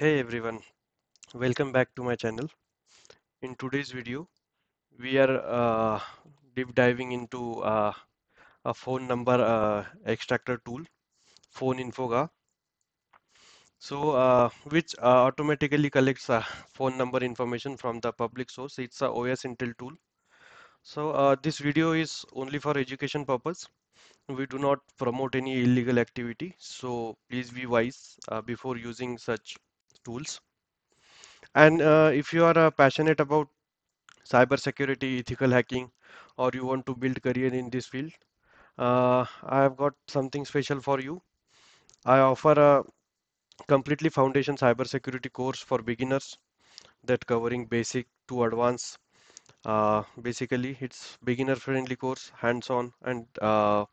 Hey everyone, welcome back to my channel. In today's video, we are uh, deep diving into uh, a phone number uh, extractor tool, PhoneInfoga. So, uh, which uh, automatically collects uh, phone number information from the public source. It's a OSINT tool. So, this video is only for education purpose. We do not promote any illegal activity. So, please be wise before using such tools. And uh, if you are uh, passionate about cybersecurity, ethical hacking, or you want to build career in this field, uh, I have got something special for you. I offer a completely foundation cybersecurity course for beginners that covering basic to advanced. Uh, basically, it's beginner friendly course, hands-on, and uh,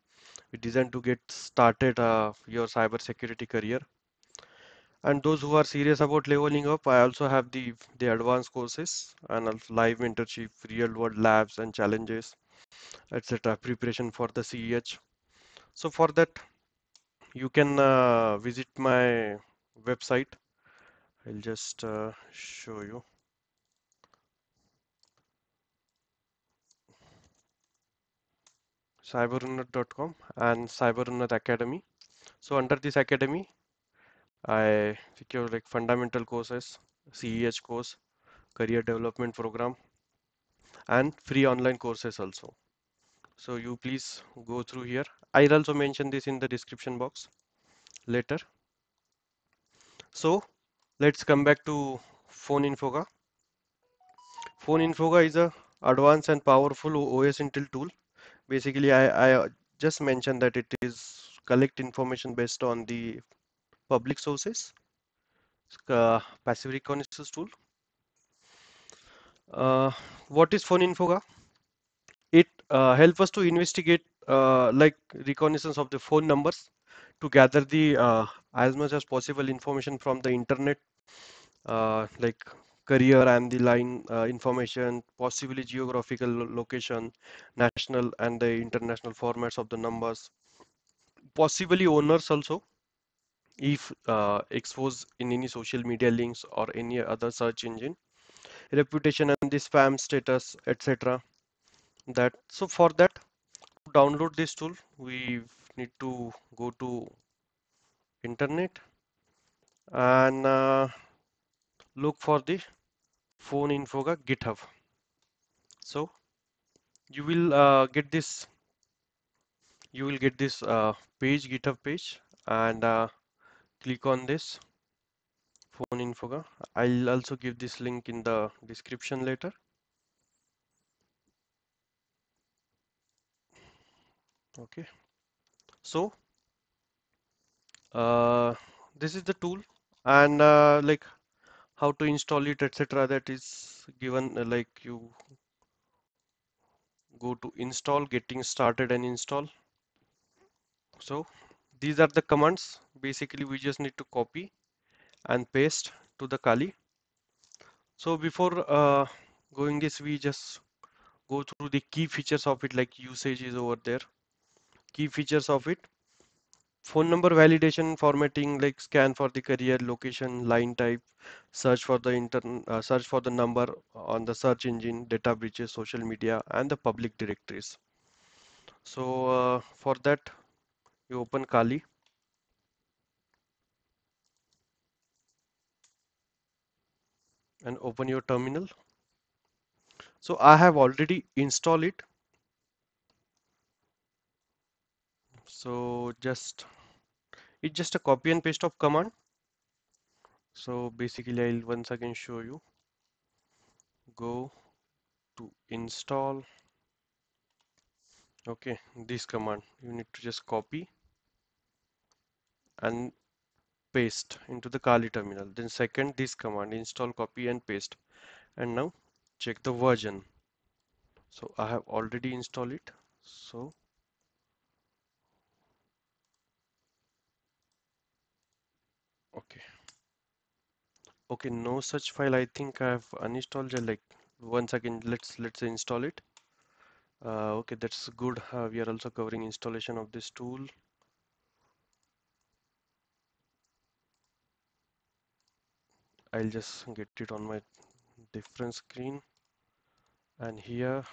designed to get started uh, your cybersecurity career. And those who are serious about leveling up, I also have the the advanced courses and live mentorship, real world labs and challenges etc. preparation for the CEH. So for that you can uh, visit my website. I'll just uh, show you. cyberunnat.com and cyberunnat academy so under this academy i secure like fundamental courses hmm. ceh course career development program and free online courses also. So you please go through here. I'll also mention this in the description box later. So let's come back to PhoneInfoga. Phone infoga is a advanced and powerful OSINT tool. Basically I, I just mentioned that it is collect information based on the public sources? Uh, passive reconnaissance tool? Uh, what is PhoneInfoga it uh, helps us to investigate uh, like reconnaissance of the phone numbers to gather the uh, as much as possible information from the internet uh, like career and the line information possibly geographical location national and the international formats of the numbers possibly owners also if uh, exposed in any social media links or any other search engine reputation and the spam status etc that so for that to download this tool we need to go to internet and uh, look for the PhoneInfoga github. So you will uh, get this you will get this uh, page github page and uh, click on this PhoneInfoga i'll also give this link in the description later. Okay. So uh, this is the tool and uh, like how to install it etc that is given uh, like you go to install getting started and install. So these are the commands. Basically we just need to copy and paste to the Kali. So before uh, going this we just go through the key features of it like usage is over there. Key features of it. Phone number validation formatting like scan for the career location line type search for the intern uh, search for the number on the search engine data breaches social media and the public directories. So uh, for that you open kali and open your terminal. So i have already installed it. So just it's just a copy and paste of command. So basically I'll once again show you. Go to install. Okay this command. You need to just copy and paste into the Kali terminal. Then second this command install copy and paste. And now check the version. So I have already installed it. So okay. Okay no such file. I think I have uninstalled like once again let's let's install it. Uh, okay that's good. Uh, we are also covering installation of this tool I'll just get it on my different screen. And here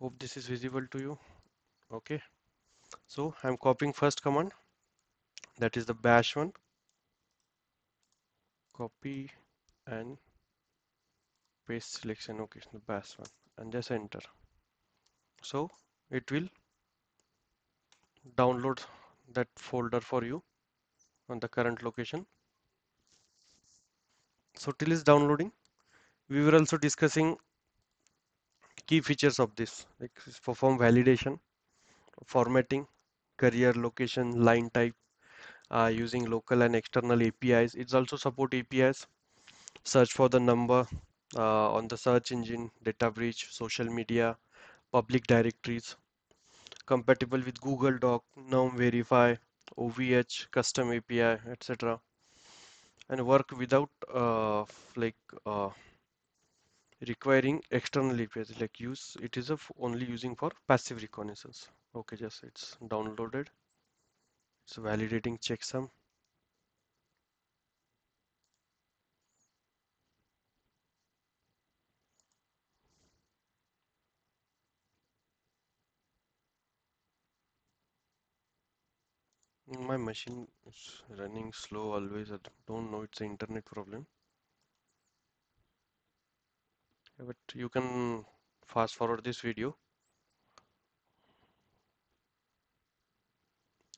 hope this is visible to you. Okay. So I'm copying first command. That is the bash one. Copy and paste selection. Okay the bash one. And just enter. So it will download that folder for you on the current location so till is downloading. We were also discussing key features of this like perform validation formatting carrier location line type uh, using local and external APIs it's also support APIs search for the number uh, on the search engine data breach social media public directories. Compatible with Google Doc, Numverify, OVH, custom API, etc. and work without uh, like uh, requiring external APIs like use it is only using for passive reconnaissance. Okay just it's downloaded. It's validating checksum my machine is running slow always. I don't know it's an internet problem. But you can fast forward this video.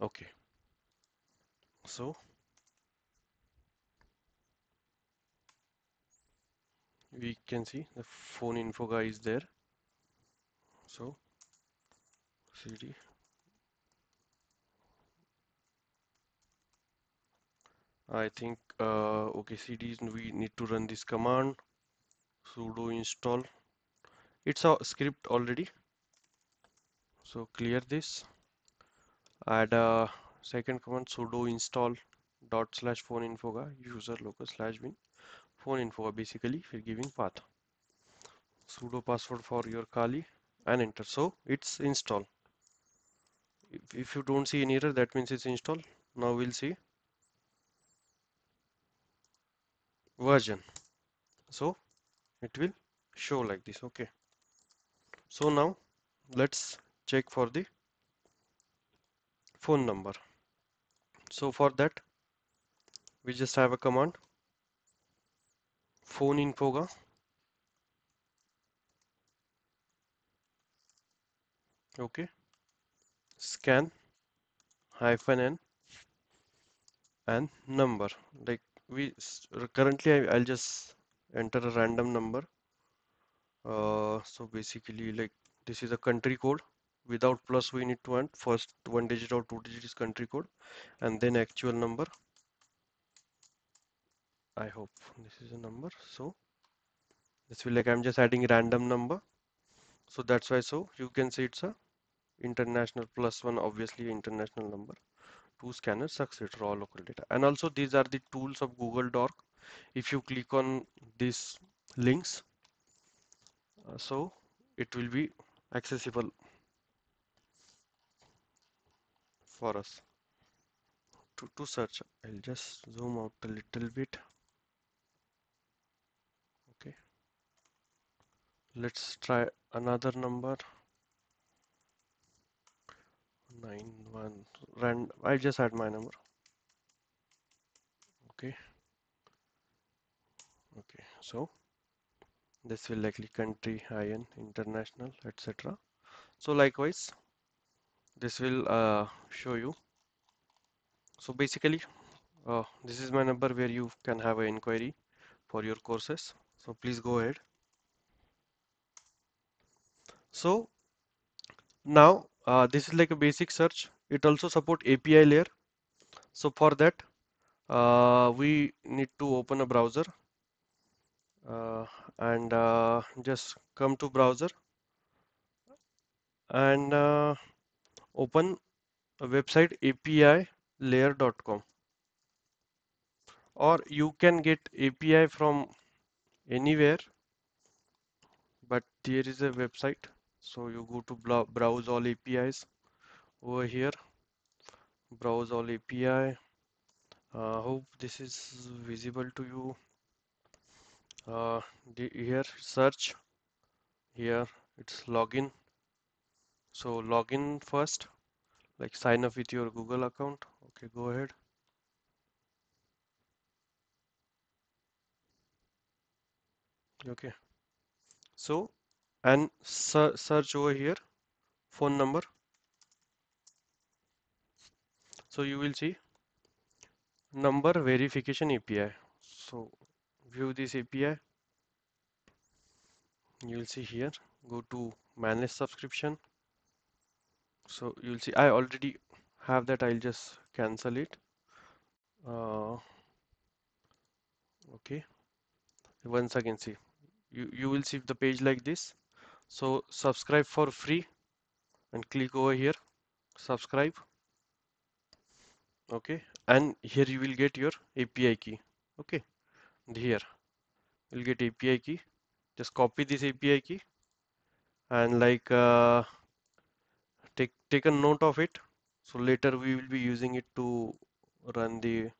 Okay. So we can see the PhoneInfoga is there. So cd I think uh, okay cd we need to run this command sudo install. It's a script already. So clear this. Add a second command sudo install dot slash phone info user local slash bin phone info basically we're giving path. Sudo password for your kali and enter. So it's install. If, if you don't see any error that means it's installed now we'll see version. So it will show like this. Okay. So now let's check for the phone number. So for that we just have a command. PhoneInfoga okay. Scan hyphen n and number. Like we currently I, will just enter a random number. Uh, so basically like this is a country code. Without plus we need to enter first one digit or two digit is country code and then actual number. I hope this is a number so. This will like I'm just adding random number. So that's why so you can see it's a international plus one obviously international number two scanners succeed raw local data. And also these are the tools of Google Doc if you click on these links uh, so it will be accessible for us. To, to search I'll just zoom out a little bit. Okay. Let's try another number nine one. Rand I just add my number. Okay. Okay so this will likely country IN international etc so likewise this will uh, show you. So basically uh, this is my number where you can have an inquiry for your courses. So please go ahead. So now uh, this is like a basic search. It also support API layer. So for that uh, we need to open a browser. Uh, and uh, just come to browser. And uh, open a website api layer.com or you can get API from anywhere but there is a website so you go to browse all APIs over here. Browse all API uh, hope this is visible to you. Uh, the, here search. Here it's login. So login first. Like sign up with your Google account. Okay go ahead. Okay. So and search over here. Phone number. So you will see. Number verification API so view this API you will see here. Go to manage subscription. So you'll see I already have that. I'll just cancel it. Uh, okay. Once again see. You you will see the page like this so subscribe for free and click over here subscribe. Okay and here you will get your API key. Okay and here you'll get API key. Just copy this API key and like uh, take take a note of it. So later we will be using it to run the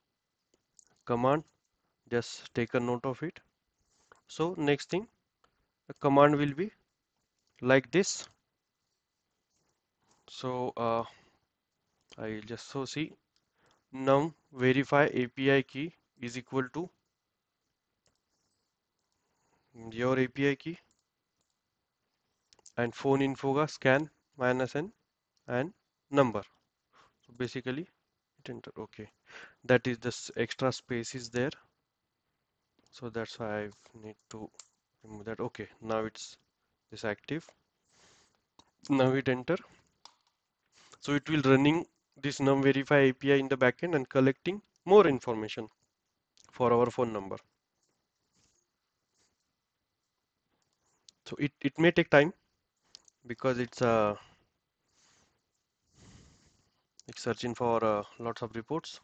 command. Just take a note of it. So next thing the command will be like this. So uh, I just so see num verify API key is equal to your API key and PhoneInfoga scan minus n and number. So basically it enter okay. That is this extra space is there. So that's why I need to remove that okay. Now it's this active. Now hit enter. So it will running this Numverify API in the backend and collecting more information for our phone number. So it, it may take time because it's uh, it's searching for uh, lots of reports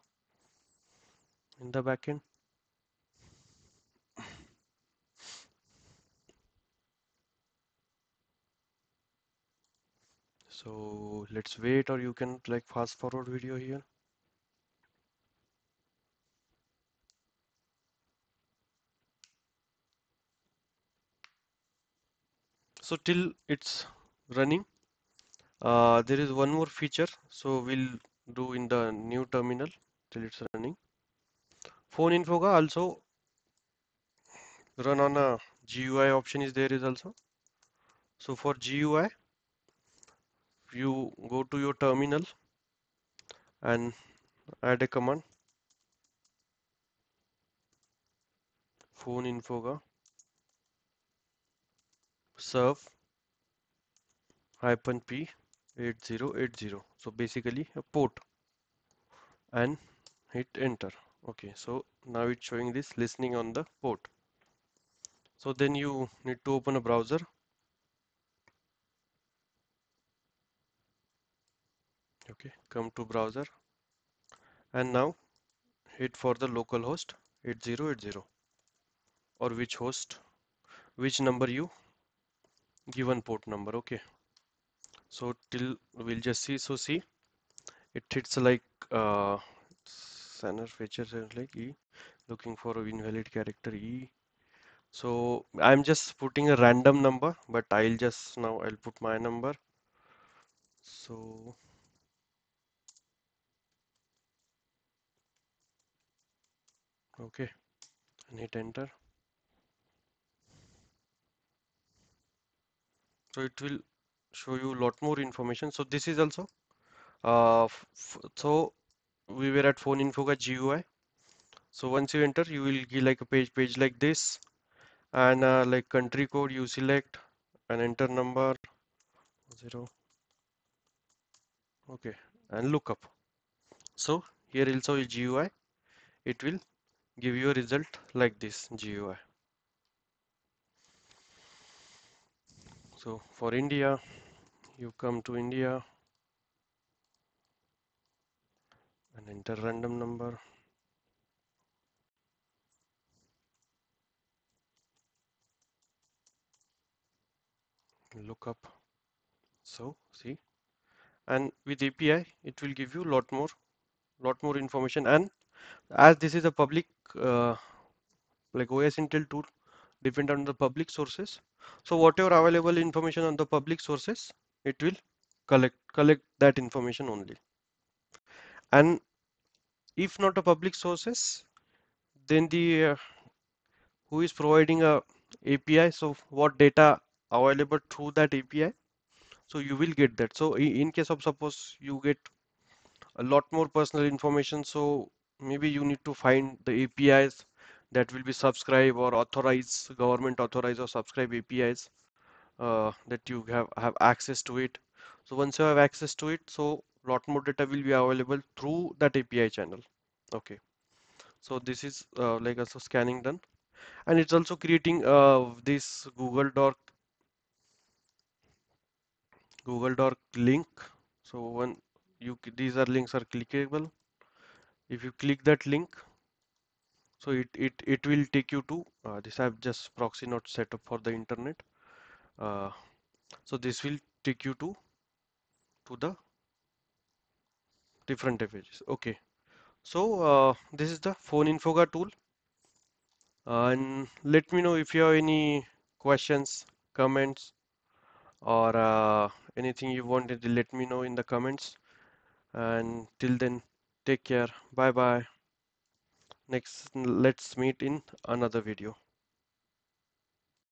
in the backend so let's wait or you can like fast forward video here. So till it's running uh, there is one more feature. So we'll do in the new terminal till it's running. PhoneInfoga also run on a GUI option is there is also. So for GUI you go to your terminal and add a command. PhoneInfoga serve hyphen p 8080 so basically a port and hit enter. Okay so now it's showing this listening on the port. So then you need to open a browser okay come to browser. And now hit for the localhost 8080 or which host which number you given port number okay. So till we'll just see. So see it hits like uh center features like e looking for invalid character e. So i'm just putting a random number but i'll just now i'll put my number. So okay. And hit enter so it will show you a lot more information. So this is also uh, so we were at phone info GUI so once you enter you will get like a page page like this and uh, like country code you select and enter number zero. Okay. And look up. So here also is GUI it will give you a result like this GUI so for India you come to India and enter random number. Look up. So see. And with API it will give you lot more lot more information. And as this is a public uh, like OSINT tool depend on the public sources. So whatever available information on the public sources, it will collect collect that information only. And if not a public sources, then the uh, who is providing a API, so what data available through that API, so you will get that. So in case of suppose you get a lot more personal information, so maybe you need to find the APIs that will be subscribe or authorize government authorize or subscribe APIs uh, that you have have access to it. So once you have access to it, so lot more data will be available through that API channel. Okay. So this is uh, like also scanning done, and it's also creating uh, this Google Doc Google Doc link. So when you these are links are clickable. If you click that link, so it it it will take you to uh, this I've just proxy not set up for the internet. Uh, so this will take you to to the different pages. Okay. So uh, this is the PhoneInfoga tool. and let me know if you have any questions, comments, or uh, anything you wanted let me know in the comments. And till then, take care. Bye bye. Next, let's meet in another video.